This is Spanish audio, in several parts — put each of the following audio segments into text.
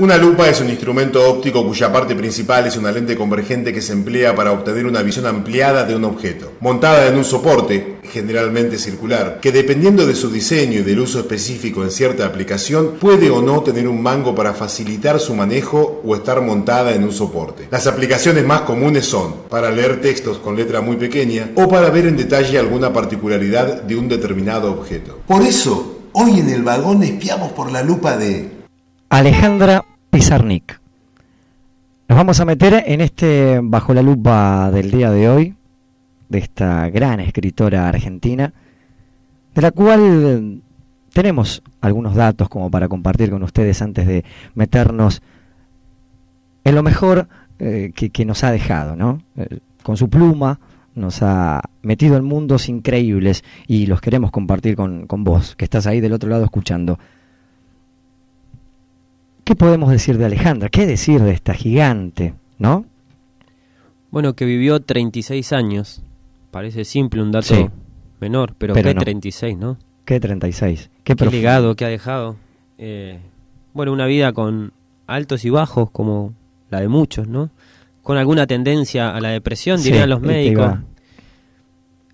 Una lupa es un instrumento óptico cuya parte principal es una lente convergente que se emplea para obtener una visión ampliada de un objeto, montada en un soporte, generalmente circular, que dependiendo de su diseño y del uso específico en cierta aplicación, puede o no tener un mango para facilitar su manejo o estar montada en un soporte. Las aplicaciones más comunes son para leer textos con letra muy pequeña o para ver en detalle alguna particularidad de un determinado objeto. Por eso, hoy en el vagón espiamos por la lupa de Alejandra Pizarnik. Nos vamos a meter en este bajo la lupa del día de hoy, de esta gran escritora argentina, de la cual tenemos algunos datos como para compartir con ustedes antes de meternos en lo mejor eh, que, nos ha dejado, ¿no? Eh, con su pluma nos ha metido en mundos increíbles y los queremos compartir con, con vos, que estás ahí del otro lado escuchando. ¿Qué podemos decir de Alejandra? ¿Qué decir de esta gigante, no? Bueno, que vivió 36 años. Parece simple, un dato menor, pero, ¿qué 36, no? ¿Qué 36? ¿Qué, ¿Qué legado que ha dejado? Eh, bueno, una vida con altos y bajos, como la de muchos, ¿no? Con alguna tendencia a la depresión, dirían los médicos.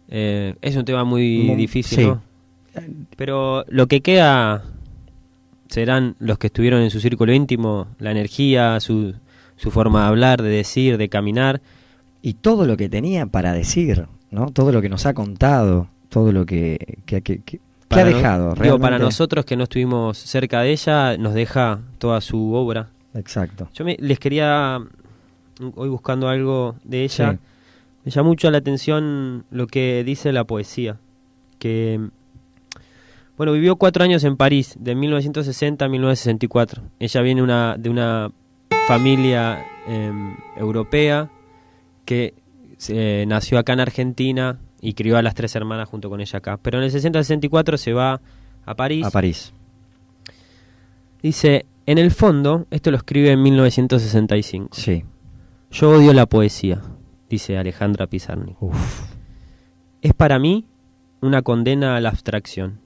Eh, es un tema muy, difícil, ¿no? Pero lo que queda serán los que estuvieron en su círculo íntimo, la energía, su, su forma de hablar, de decir, de caminar. Y todo lo que tenía para decir, ¿no? Todo lo que nos ha contado, todo lo que, ha dejado. Digo, para nosotros que no estuvimos cerca de ella, nos deja toda su obra. Exacto. Yo me, les quería, hoy buscando algo de ella, me llama mucho la atención lo que dice la poesía, que bueno, vivió cuatro años en París, de 1960 a 1964. Ella viene una, de una familia em, europea que eh, nació acá en Argentina y crió a las tres hermanas junto con ella acá. Pero en el 60-64 se va a París. A París. Dice, en el fondo, esto lo escribe en 1965. Sí. Yo odio la poesía, dice Alejandra Pizarnik. Es para mí una condena a la abstracción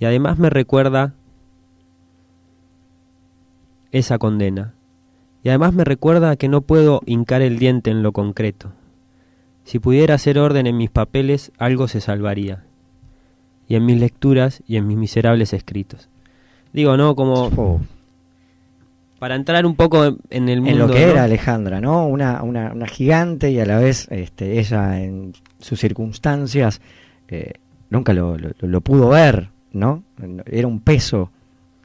y además me recuerda esa condena. Y además me recuerda que no puedo hincar el diente en lo concreto. Si pudiera hacer orden en mis papeles, algo se salvaría. Y en mis lecturas y en mis miserables escritos. Digo, ¿no? Como... Oh. Para entrar un poco en el mundo... En lo que era Alejandra, ¿no? Una, una, una, gigante y a la vez este, ella en sus circunstancias eh, nunca lo, lo pudo ver, ¿no? Era un peso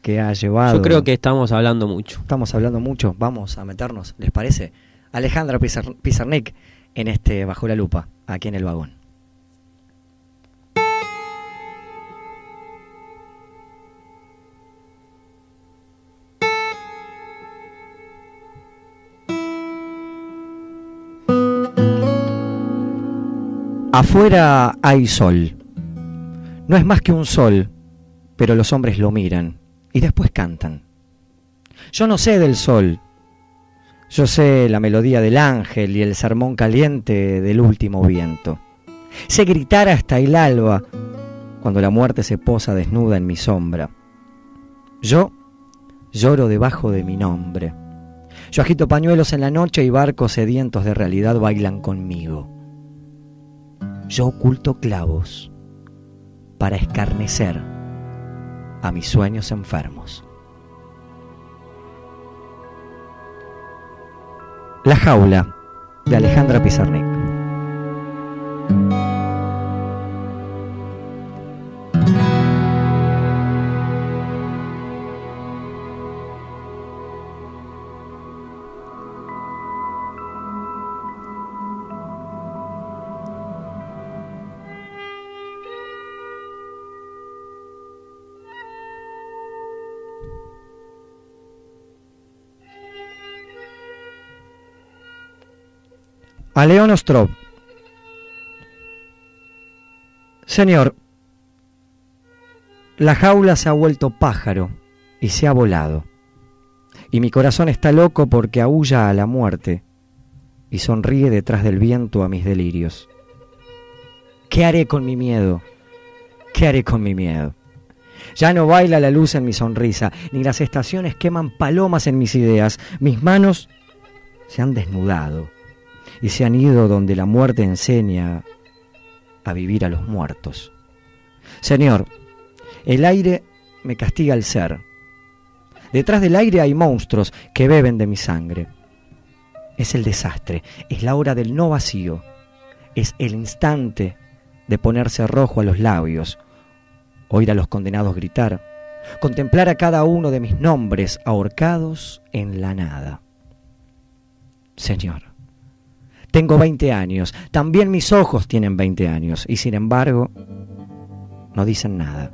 que ha llevado. Yo creo que estamos hablando mucho. Estamos hablando mucho, vamos a meternos, ¿les parece? Alejandra Pizarnik en este Bajo la Lupa, aquí en el vagón. Afuera hay sol. No es más que un sol pero los hombres lo miran y después cantan. Yo no sé del sol, yo sé la melodía del ángel y el sermón caliente del último viento. Sé gritar hasta el alba cuando la muerte se posa desnuda en mi sombra. Yo lloro debajo de mi nombre. Yo agito pañuelos en la noche y barcos sedientos de realidad bailan conmigo. Yo oculto clavos para escarnecer a mis sueños enfermos. La jaula de Alejandra Pizarnik. A León Ostrov. Señor, la jaula se ha vuelto pájaro y se ha volado. Y mi corazón está loco porque aúlla a la muerte y sonríe detrás del viento a mis delirios. ¿Qué haré con mi miedo? ¿Qué haré con mi miedo? Ya no baila la luz en mi sonrisa, ni las estaciones queman palomas en mis ideas. Mis manos se han desnudado y se han ido donde la muerte enseña a vivir a los muertos. Señor, el aire me castiga el ser. Detrás del aire hay monstruos que beben de mi sangre. Es el desastre, es la hora del no vacío, es el instante de ponerse rojo a los labios, oír a los condenados gritar, contemplar a cada uno de mis nombres ahorcados en la nada. Señor, tengo 20 años, también mis ojos tienen 20 años, y sin embargo, no dicen nada.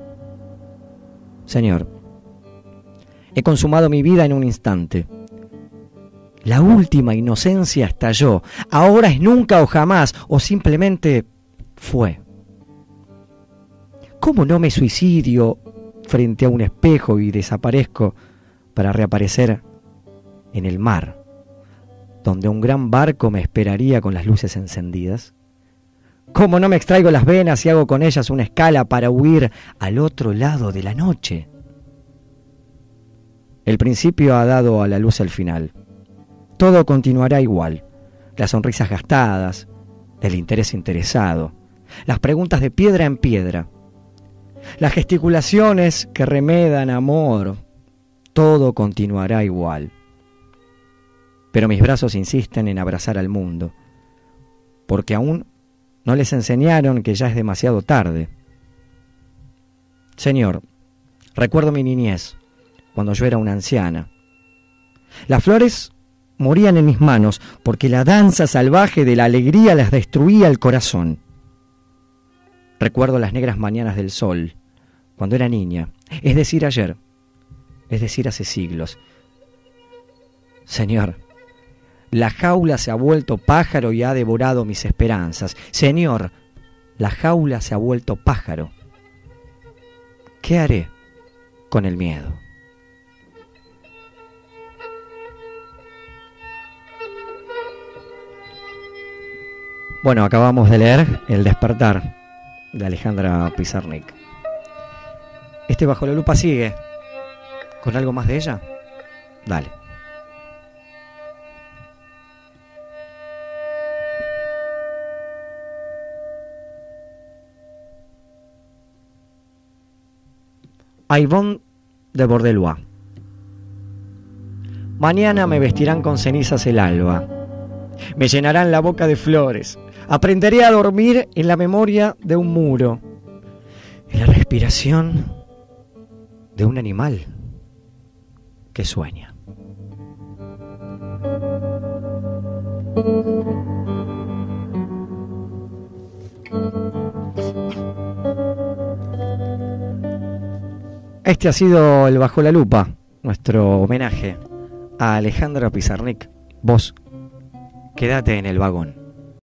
Señor, he consumado mi vida en un instante. La última inocencia estalló. Ahora es nunca o jamás, o simplemente fue. ¿Cómo no me suicidio frente a un espejo y desaparezco para reaparecer en el mar, donde un gran barco me esperaría con las luces encendidas? ¿Cómo no me extraigo las venas y hago con ellas una escala para huir al otro lado de la noche? El principio ha dado a la luz el final. Todo continuará igual. Las sonrisas gastadas, el interés interesado, las preguntas de piedra en piedra, las gesticulaciones que remedan amor, todo continuará igual. Pero mis brazos insisten en abrazar al mundo, porque aún no les enseñaron que ya es demasiado tarde. Señor, recuerdo mi niñez, cuando yo era una anciana. Las flores morían en mis manos porque la danza salvaje de la alegría las destruía el corazón. Recuerdo las negras mañanas del sol, cuando era niña, es decir, ayer, es decir, hace siglos. Señor, la jaula se ha vuelto pájaro y ha devorado mis esperanzas. Señor, la jaula se ha vuelto pájaro. ¿Qué haré con el miedo? Bueno, acabamos de leer El despertar de Alejandra Pizarnik. Este bajo la lupa sigue. ¿Con algo más de ella? Dale. Aibón de Bordelois. Mañana me vestirán con cenizas el alba. Me llenarán la boca de flores. Aprenderé a dormir en la memoria de un muro. En la respiración de un animal que sueña. Este ha sido el Bajo la Lupa, nuestro homenaje a Alejandra Pizarnik. Vos, quédate en el vagón.